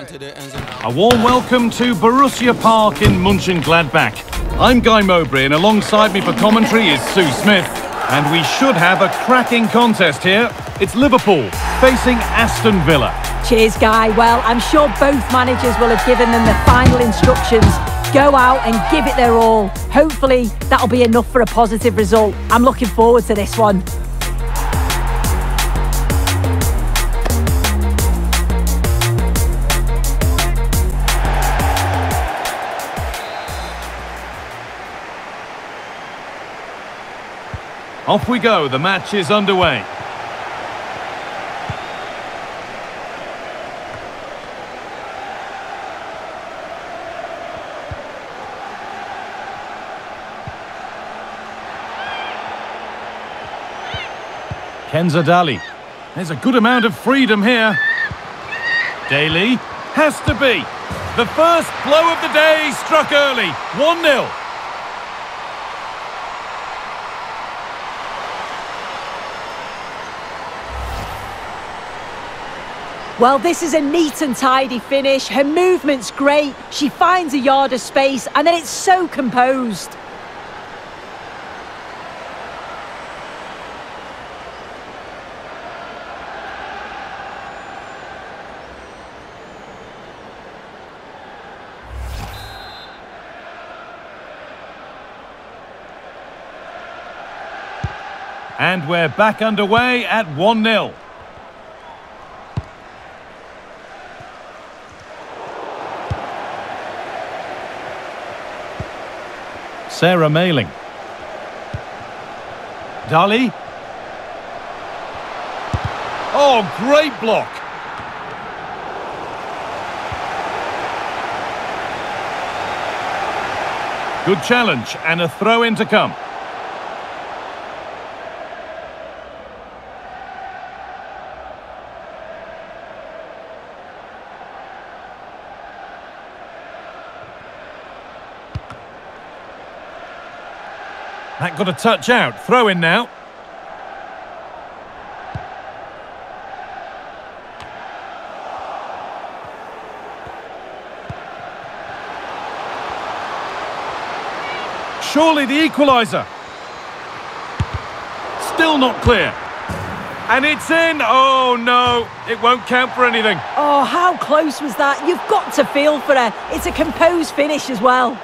A warm welcome to Borussia Park in Munchen Mönchengladbach. I'm Guy Mowbray and alongside me for commentary is Sue Smith. And we should have a cracking contest here. It's Liverpool facing Aston Villa. Cheers, Guy. Well, I'm sure both managers will have given them the final instructions. Go out and give it their all. Hopefully, that'll be enough for a positive result. I'm looking forward to this one. Off we go, the match is underway. Kenza Dali. There's a good amount of freedom here. Daly has to be. The first blow of the day struck early. 1-0. Well, this is a neat and tidy finish. Her movement's great. She finds a yard of space and then it's so composed. And we're back underway at 1-0. Sarah Mayling. Dali. Oh, great block. Good challenge and a throw in to come. Got a touch out. Throw in now. Surely the equaliser. Still not clear. And it's in. Oh, no. It won't count for anything. Oh, how close was that? You've got to feel for her. It's a composed finish as well.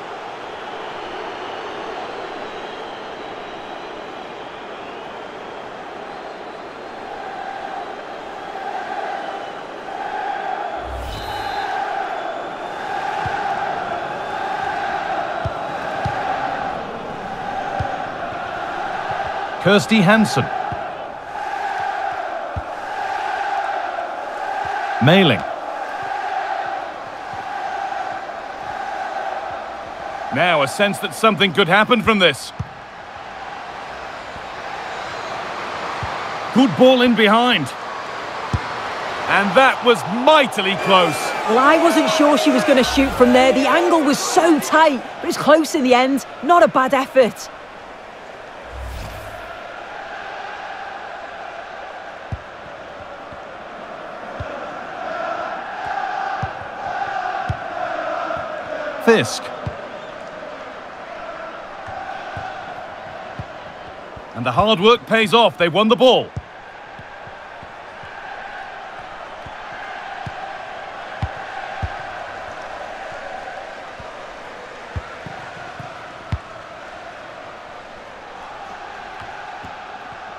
Kirsty Hanson. Mayling. Now a sense that something could happen from this. Good ball in behind. And that was mightily close. Well, I wasn't sure she was going to shoot from there. The angle was so tight, but it's close in the end. Not a bad effort. Fisk. And the hard work pays off. They won the ball.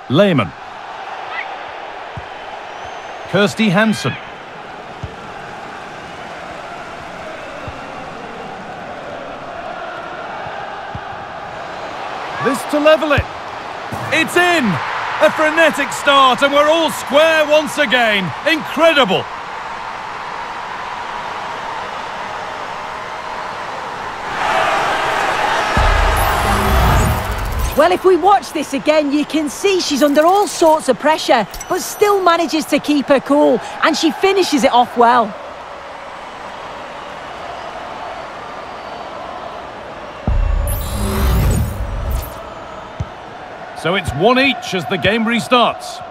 Lehmann. Kirsty Hanson. This to level it. It's in! A frenetic start and we're all square once again. Incredible! Well, if we watch this again, you can see she's under all sorts of pressure, but still manages to keep her cool, and she finishes it off well. So it's one each as the game restarts.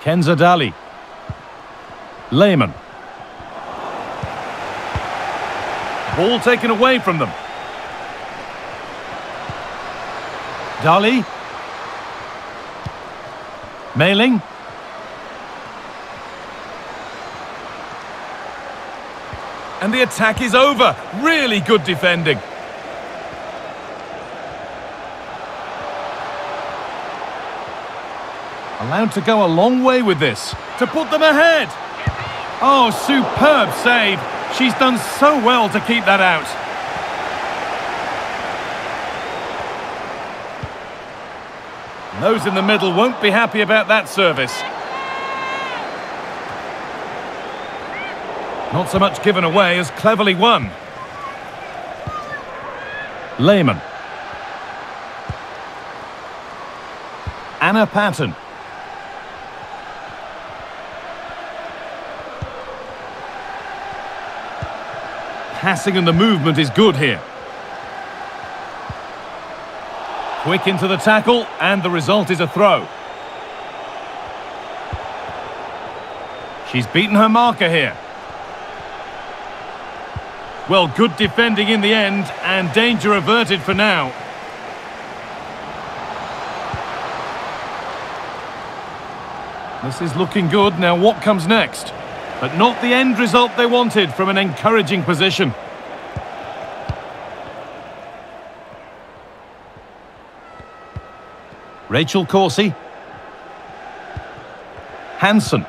Kenza Dali. Lehmann. Ball taken away from them. Dali. Mayling. And the attack is over. Really good defending. Allowed to go a long way with this. To put them ahead. Oh, superb save. She's done so well to keep that out. Those in the middle won't be happy about that service. Not so much given away as cleverly won. Lehmann. Anna Patten. Passing and the movement is good here. Quick into the tackle, and the result is a throw. She's beaten her marker here. Well, good defending in the end, and danger averted for now. This is looking good. Now, what comes next? But not the end result they wanted from an encouraging position. Rachel Corsie. Hanson.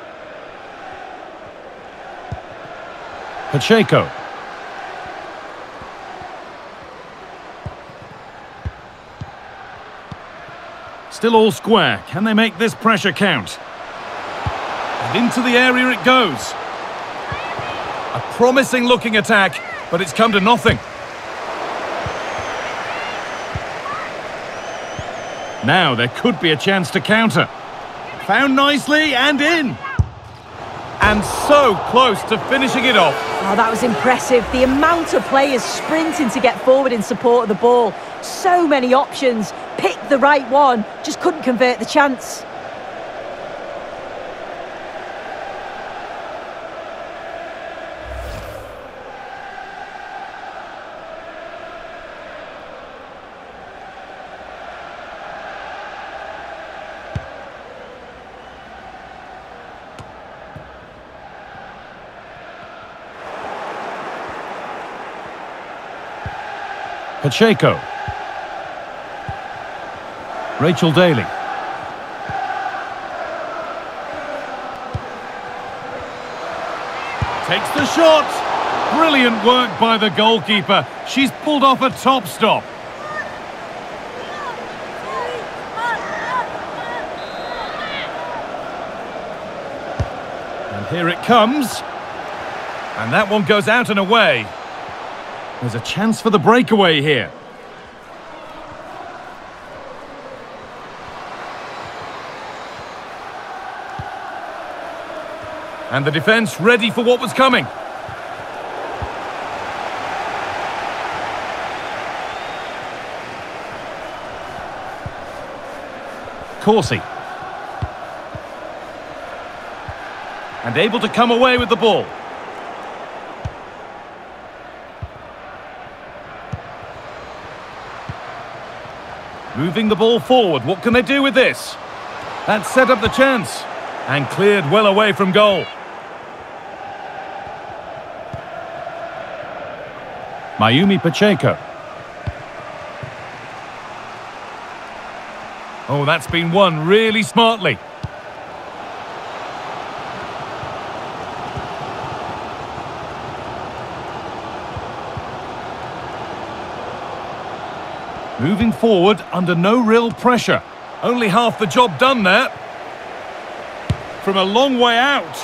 Pacheco. Still all square. Can they make this pressure count? And into the area it goes. A promising looking attack, but it's come to nothing. Now there could be a chance to counter. Found nicely and in. And so close to finishing it off. Oh, that was impressive. The amount of players sprinting to get forward in support of the ball. So many options. Picked the right one, just couldn't convert the chance. Pacheco. Rachel Daly. Takes the shot. Brilliant work by the goalkeeper. She's pulled off a top stop. And here it comes. And that one goes out and away. There's a chance for the breakaway here. And the defence ready for what was coming. Corsie. And able to come away with the ball. Moving the ball forward. What can they do with this? That set up the chance. And cleared well away from goal. Mayumi Pacheco. Oh, that's been won really smartly. Moving forward under no real pressure. Only half the job done there. From a long way out.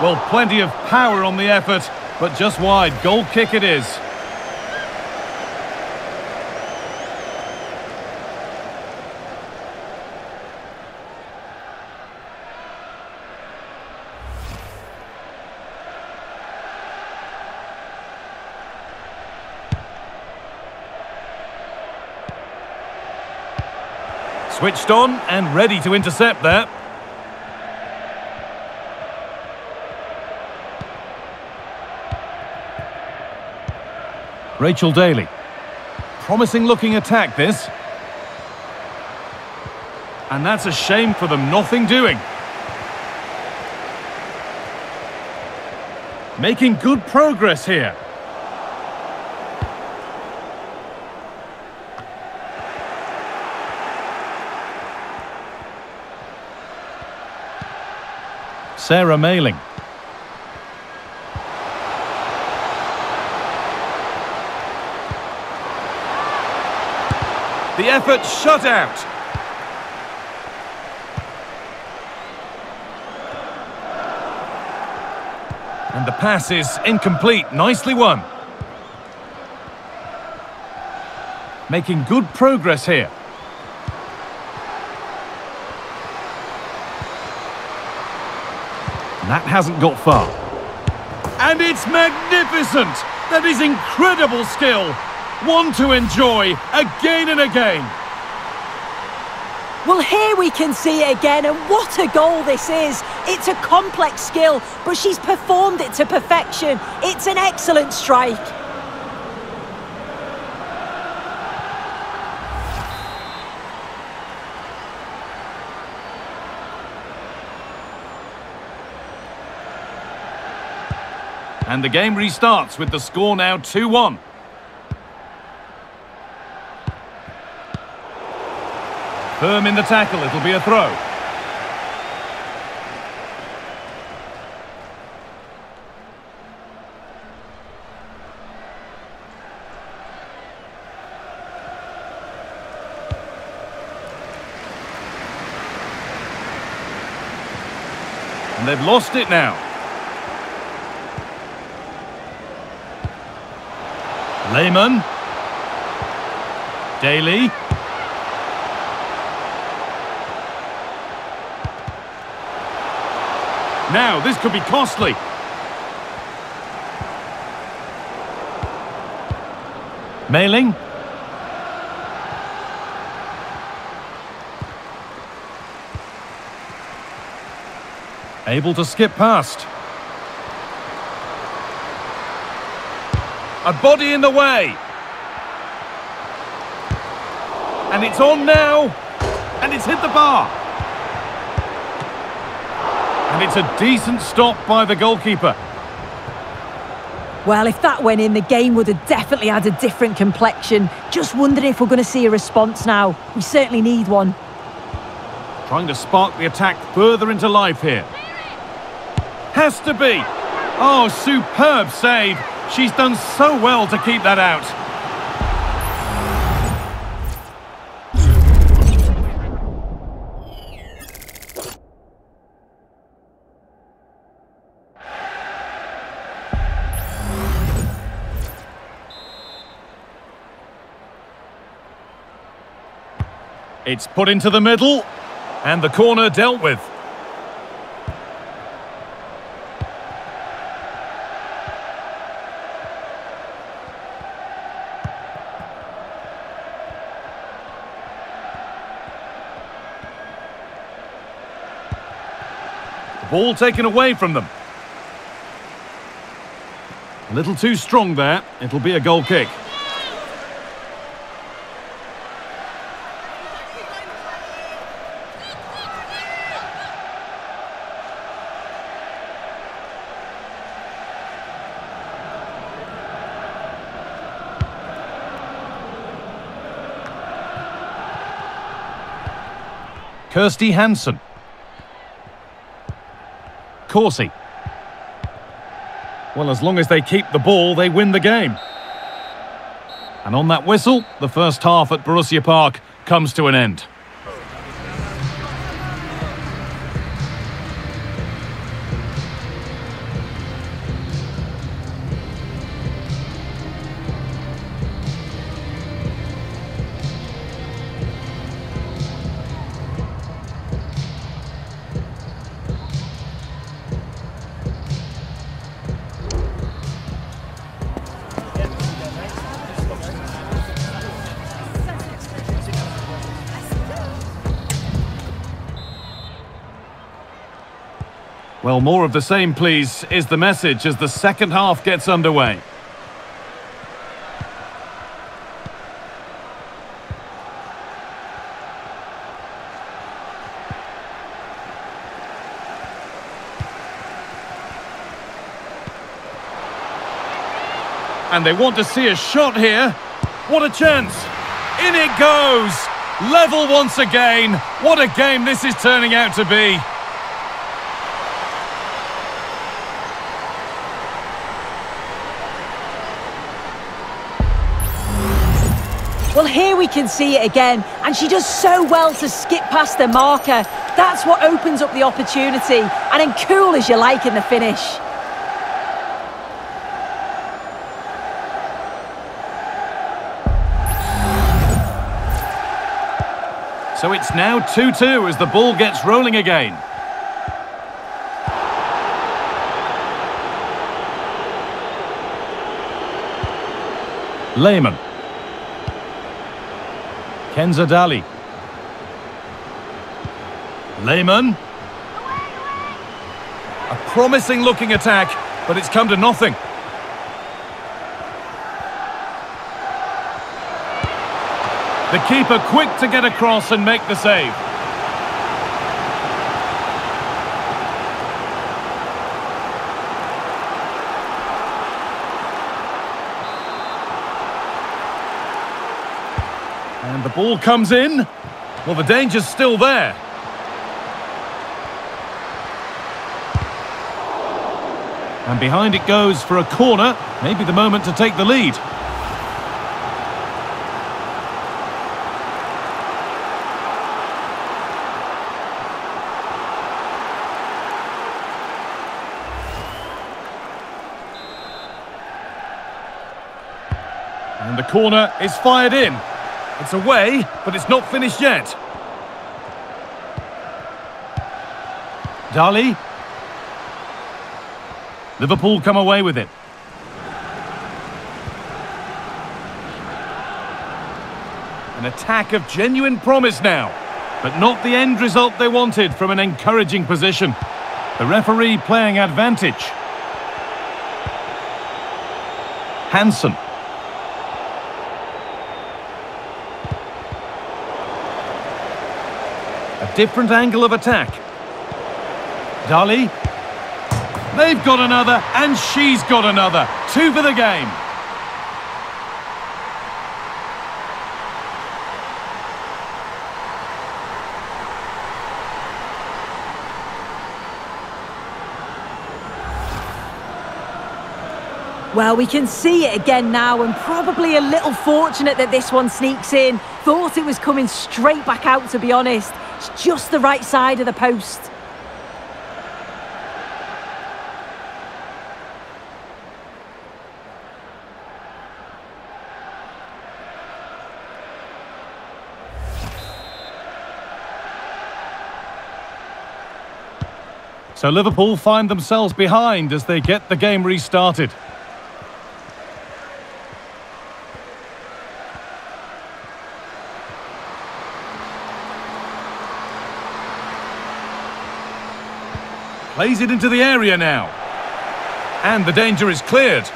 Well, plenty of power on the effort, but just wide. Goal kick it is. Switched on and ready to intercept there. Rachel Daly. Promising looking attack this. And that's a shame for them, nothing doing. Making good progress here. Sarah Mayling. The effort shut out. And the pass is incomplete. Nicely won. Making good progress here. That hasn't got far. And it's magnificent! That is incredible skill! One to enjoy again and again. Well, here we can see it again, and what a goal this is. It's a complex skill, but she's performed it to perfection. It's an excellent strike. And the game restarts with the score now 2-1. Firm in the tackle, it'll be a throw. And they've lost it now. Lehmann. Daly. Now, this could be costly. Mayling. Able to skip past. A body in the way. And it's on now. And it's hit the bar. And it's a decent stop by the goalkeeper. Well, if that went in, the game would have definitely had a different complexion. Just wondering if we're going to see a response now. We certainly need one. Trying to spark the attack further into life here. Has to be. Oh, superb save. She's done so well to keep that out. It's put into the middle, and the corner dealt with. Ball taken away from them. A little too strong there. It'll be a goal kick. Kirsty Hanson. Corsie. Well, as long as they keep the ball, they win the game. And on that whistle, the first half at Borussia Park comes to an end. Well, more of the same, please, is the message as the second half gets underway. And they want to see a shot here. What a chance. In it goes. Level once again. What a game this is turning out to be. We can see it again, and she does so well to skip past the marker. That's what opens up the opportunity, and then cool as you like in the finish. So it's now 2-2 as the ball gets rolling again. Lehmann. Kenza Dali. Lehmann. A promising looking attack, but it's come to nothing. The keeper quick to get across and make the save. And the ball comes in. Well, the danger's still there. And behind it goes for a corner. Maybe the moment to take the lead. And the corner is fired in. It's away, but it's not finished yet. Dali. Liverpool come away with it. An attack of genuine promise now, but not the end result they wanted from an encouraging position. The referee playing advantage. Hanson. A different angle of attack. Dali. They've got another, and she's got another. Two for the game. Well, we can see it again now, and probably a little fortunate that this one sneaks in. Thought it was coming straight back out, to be honest. It's just the right side of the post. So Liverpool find themselves behind as they get the game restarted. Plays it into the area now. And the danger is cleared.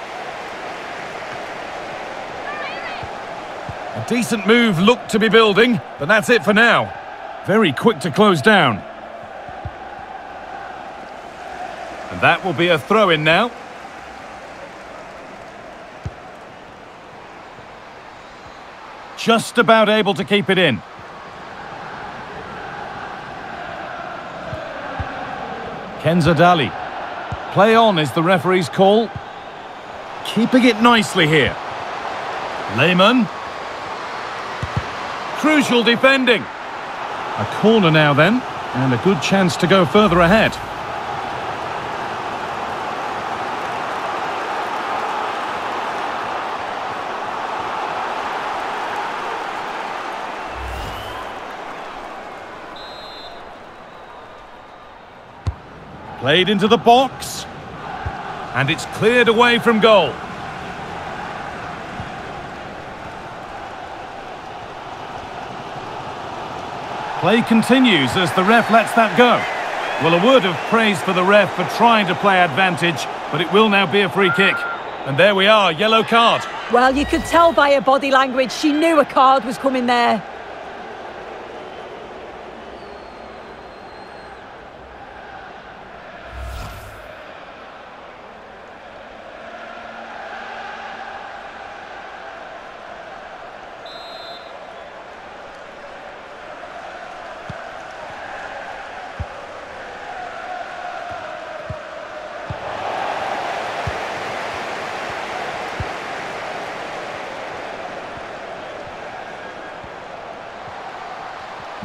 A decent move looked to be building, but that's it for now. Very quick to close down. And that will be a throw-in now. Just about able to keep it in. Kenza Dali. Play on is the referee's call. Keeping it nicely here. Lehmann. Crucial defending. A corner now then, and a good chance to go further ahead. Played into the box. And it's cleared away from goal. Play continues as the ref lets that go. Well, a word of praise for the ref for trying to play advantage, but it will now be a free kick. And there we are, yellow card. Well, you could tell by her body language, she knew a card was coming there.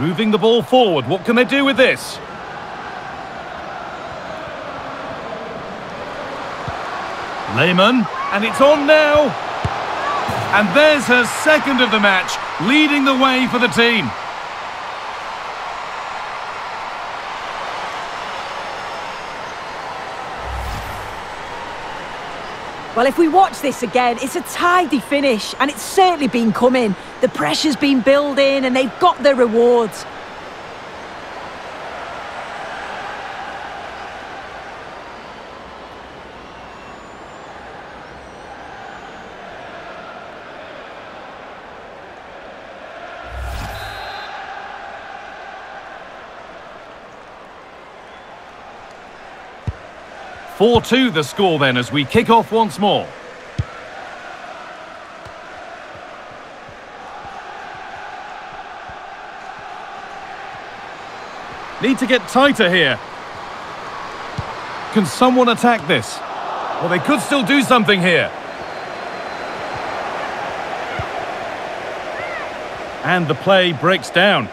Moving the ball forward. What can they do with this? Lehmann, and it's on now. And there's her second of the match, leading the way for the team. Well, if we watch this again, it's a tidy finish, and it's certainly been coming. The pressure's been building, and they've got their rewards. Four-two the score then as we kick off once more. Need to get tighter here. Can someone attack this? Well, they could still do something here. And the play breaks down.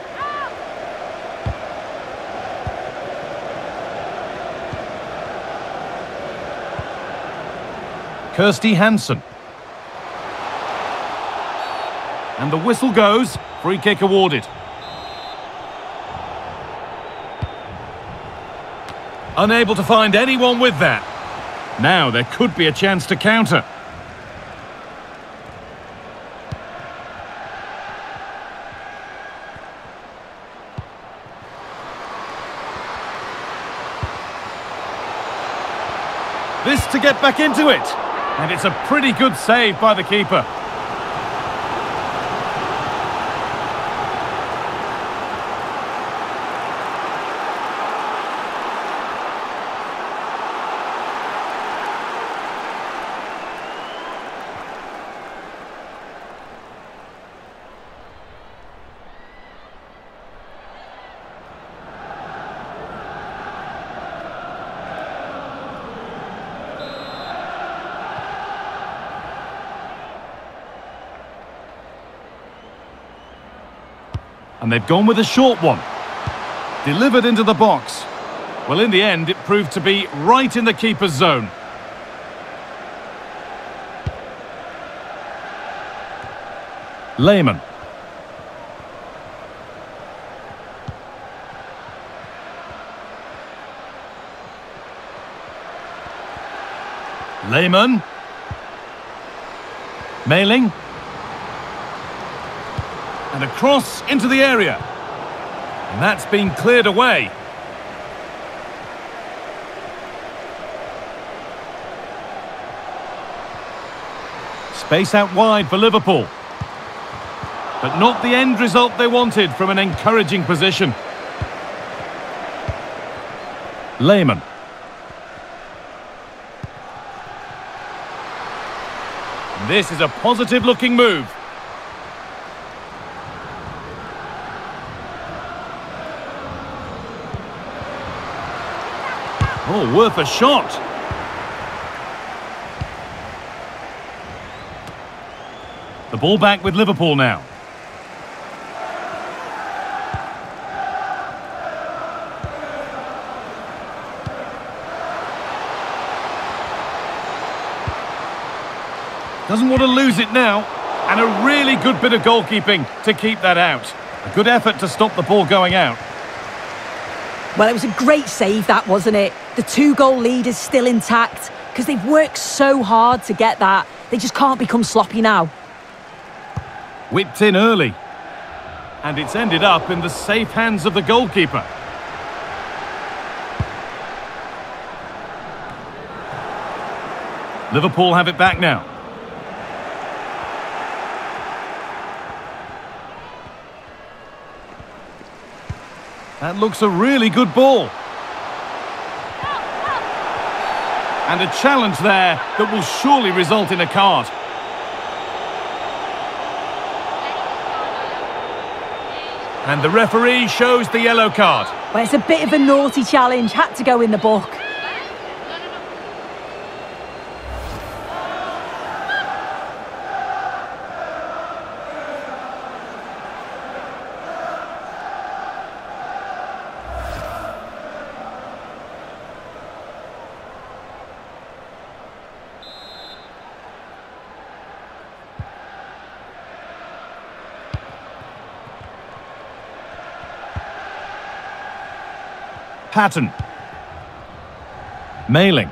Kirsty Hanson. And the whistle goes. Free kick awarded. Unable to find anyone with that. Now there could be a chance to counter. This to get back into it. And it's a pretty good save by the keeper. And they've gone with a short one. Delivered into the box. Well, in the end, it proved to be right in the keeper's zone. Lehmann. Lehmann. Mayling. And across into the area. And that's been cleared away. Space out wide for Liverpool. But not the end result they wanted from an encouraging position. Lehmann. This is a positive looking move. Oh, worth a shot. The ball back with Liverpool now. Doesn't want to lose it now. And a really good bit of goalkeeping to keep that out. A good effort to stop the ball going out. Well, it was a great save, that, wasn't it? The two-goal lead is still intact because they've worked so hard to get that. They just can't become sloppy now. Whipped in early. And it's ended up in the safe hands of the goalkeeper. Liverpool have it back now. That looks a really good ball. And a challenge there that will surely result in a card. And the referee shows the yellow card. Well, it's a bit of a naughty challenge. Had to go in the book. Patten. Mayling.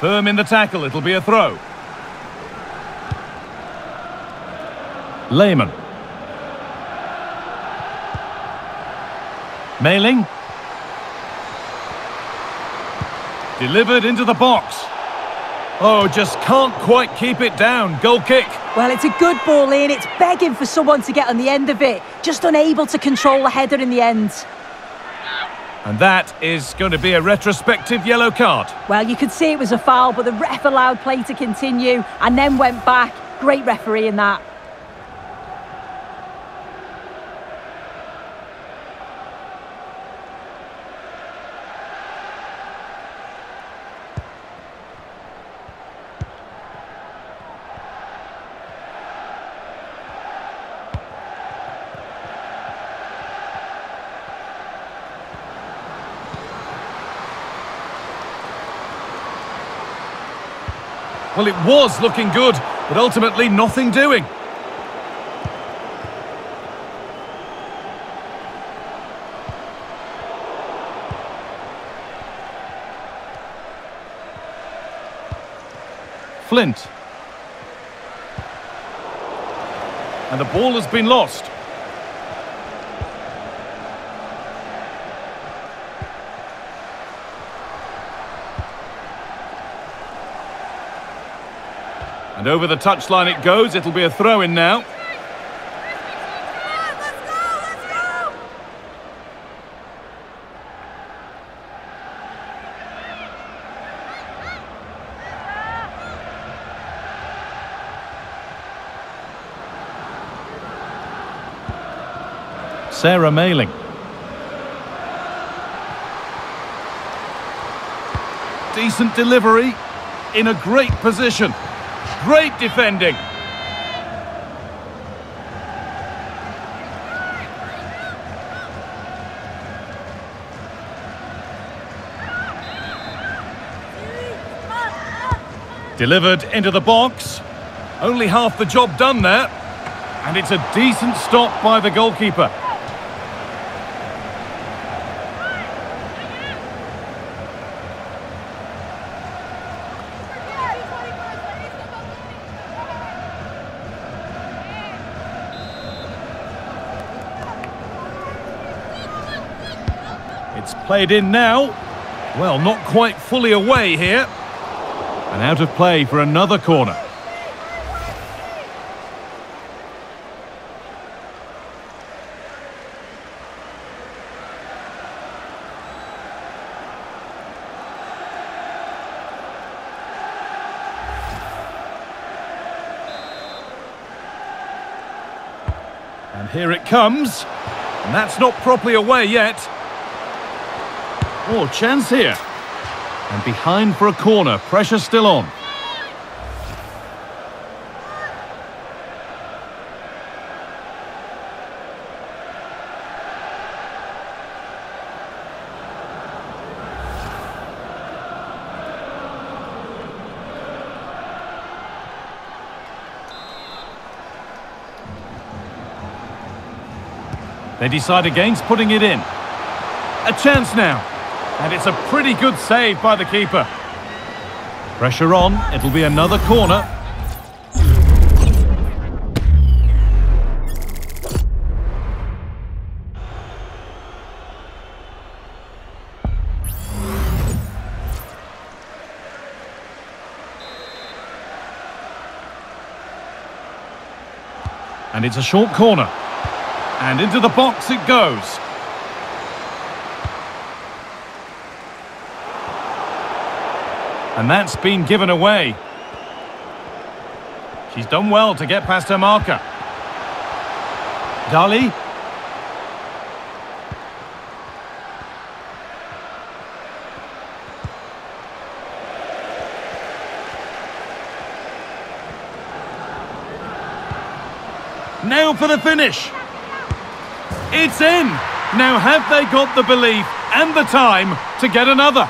Firm in the tackle, it'll be a throw. Lehmann. Mayling. Delivered into the box. Oh, just can't quite keep it down. Goal kick. Well, it's a good ball in. It's begging for someone to get on the end of it. Just unable to control the header in the end. And that is going to be a retrospective yellow card. Well, you could see it was a foul, but the ref allowed play to continue and then went back. Great referee in that. Well, it was looking good, but ultimately nothing doing. Flint. And the ball has been lost. And over the touchline it goes. It'll be a throw-in now. Sarah Mayling. Decent delivery in a great position. Great defending. Delivered into the box. Only half the job done there. And it's a decent stop by the goalkeeper. Played in now. Well, not quite fully away here. And out of play for another corner. And here it comes. And that's not properly away yet. Oh, chance here. And behind for a corner. Pressure still on. They decide against putting it in. A chance now. And it's a pretty good save by the keeper. Pressure on. It'll be another corner. And it's a short corner. And into the box it goes. And that's been given away. She's done well to get past her marker. Daly. Now for the finish. It's in. Now have they got the belief and the time to get another?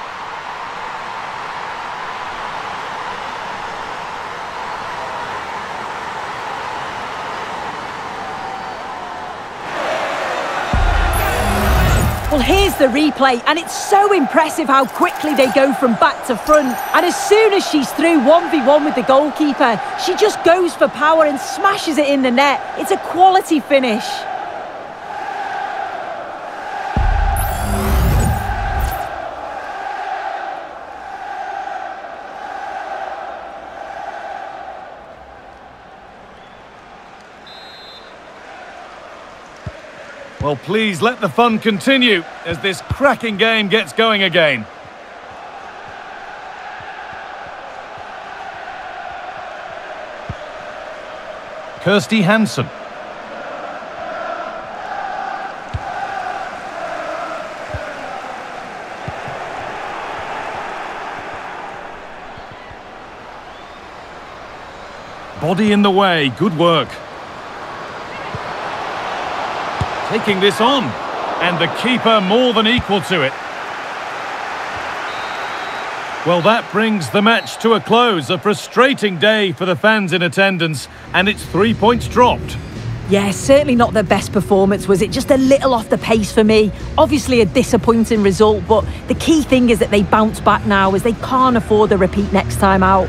Well, here's the replay, and it's so impressive how quickly they go from back to front. And as soon as she's through 1v1 with the goalkeeper, she just goes for power and smashes it in the net. It's a quality finish. Well, please let the fun continue as this cracking game gets going again. Kirsty Hanson. Body in the way, good work. Taking this on. And the keeper more than equal to it. Well, that brings the match to a close. A frustrating day for the fans in attendance, and it's three points dropped. Yeah, certainly not the best performance, was it? Just a little off the pace for me. Obviously a disappointing result, but the key thing is that they bounce back now as they can't afford a repeat next time out.